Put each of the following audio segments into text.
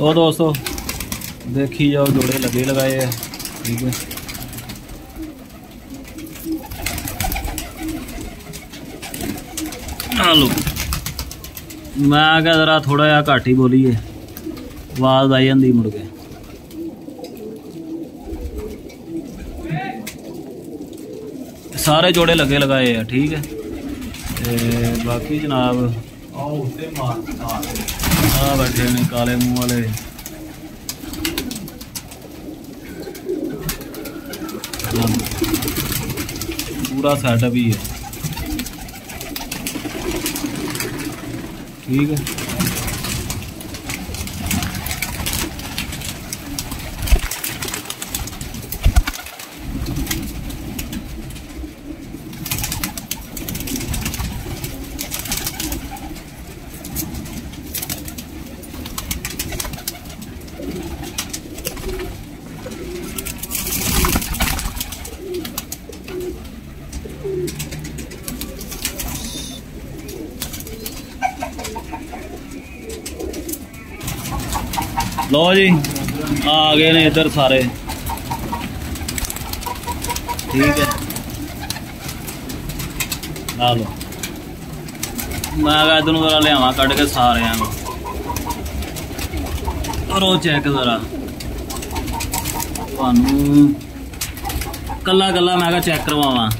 तो दोस्तों, देखी जाओ, जोड़े लगे लगाए हैं। ठीक है। मैं क्या जरा थोड़ा जहा घट ही बोलीए। आवाज़ आई जी मुड़के सारे जोड़े लगे लगाए हैं, ठीक है। बाकी जनाब आ बैठे ने काले मुँह वाले पूरा सेटअप ही है ठीक है ਲੋ ਜੀ, ਆ ਗਏ ਨੇ ਇੱਧਰ ਸਾਰੇ। ਠੀਕ ਹੈ। ਆ ਲੋ ਮੈਂ ਕਿਹਾ ਨੂੰ ਜ਼ਰਾ ਲਿਆਵਾਂ, ਕੱਢ ਕੇ ਸਾਰਿਆਂ ਨੂੰ। ਕਰੋ ਚੈੱਕ ਜ਼ਰਾ। ਤੁਹਾਨੂੰ ਕੱਲਾ ਕੱਲਾ ਮੈਂ ਕਿਹਾ ਚੈੱਕ ਕਰਵਾਵਾਂ।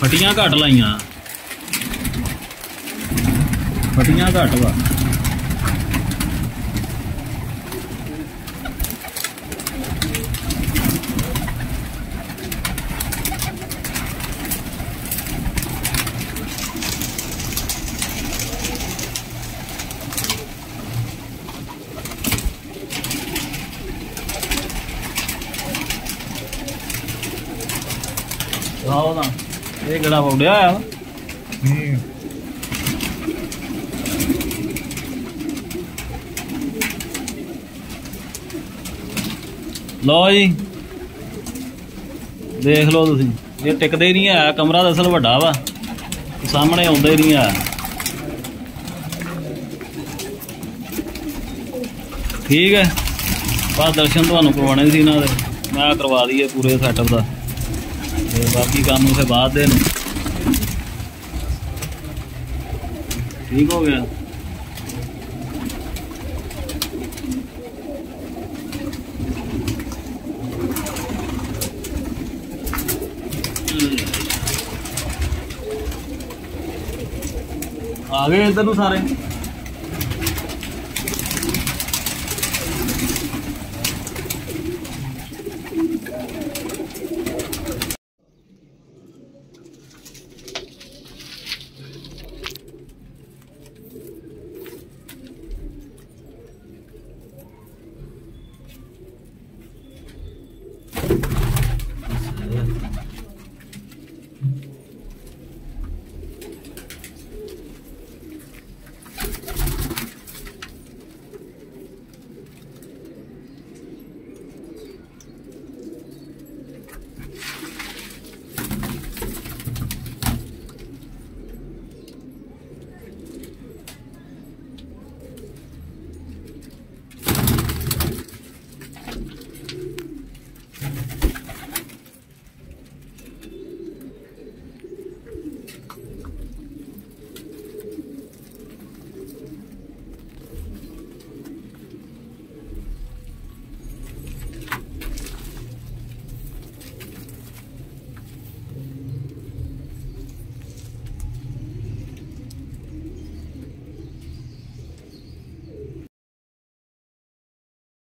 ਫਟੀਆਂ ਘੱਟ ਲਾਈਆਂ ਫਟੀਆਂ ਘੱਟ ਵਾ ਆਓ ਨਾ ਇਹ ਕਿਹੜਾ ਪੌੜਿਆ ਆ? ਲਓ ਜੀ। ਦੇਖ ਲਓ ਤੁਸੀਂ। ਇਹ ਟਿਕਦੇ ਹੀ ਨਹੀਂ ਆ ਕਮਰਾ ਤਾਂ ਅਸਲ ਵੱਡਾ ਵਾ। ਸਾਹਮਣੇ ਆਉਂਦਾ ਹੀ ਨਹੀਂ ਆ। ਠੀਕ ਹੈ। ਬਸ ਦਰਸ਼ਨ ਤੁਹਾਨੂੰ ਕਰਵਾਉਣੇ ਸੀ ਇਹਨਾਂ ਦੇ। ਮੈਂ ਕਰਵਾ ਦਈਏ ਪੂਰੇ ਸੈਟਅਪ ਦਾ। ਤੇ ਬਾਕੀ ਕੰਮ ਉਸੇ ਬਾਅਦ ਦੇ ਨੇ ਠੀਕ ਹੋ ਗਿਆ ਆ ਗਏ ਇੱਧਰ ਨੂੰ ਸਾਰੇ